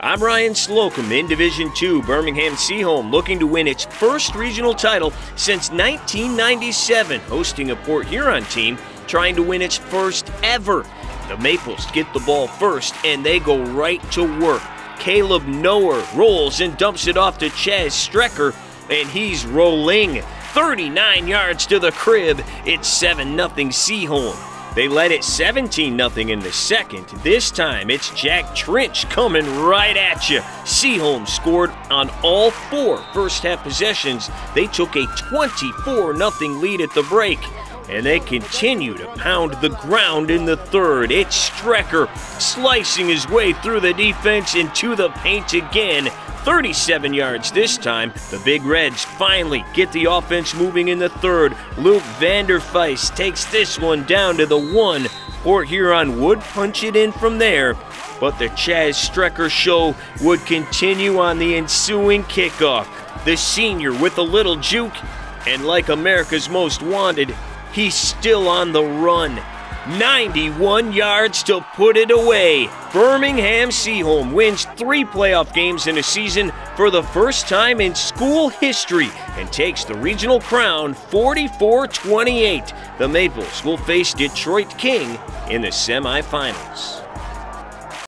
I'm Ryan Slocum in Division II. Birmingham Seaholm looking to win its first regional title since 1997, hosting a Port Huron team trying to win its first ever. The Maples get the ball first and they go right to work. Caleb Noer rolls and dumps it off to Chaz Strecker, and he's rolling. 39 yards to the crib. It's 7 0 Seaholm. They led it 17 0 in the second. This time it's Jack Trench coming right at you. Seaholm scored on all four first half possessions. They took a 24 0 lead at the break. And they continue to pound the ground in the third. It's Strecker slicing his way through the defense into the paint again. 37 yards this time. The Big Reds finally get the offense moving in the third. Luke Vanderfeist takes this one down to the one. Port Huron would punch it in from there, but the Chaz Strecker show would continue on the ensuing kickoff. The senior with a little juke, and like America's Most Wanted, he's still on the run. 91 yards to put it away. Birmingham Seaholm wins three playoff games in a season for the first time in school history and takes the regional crown 44 28. The Maples will face Detroit King in the semifinals.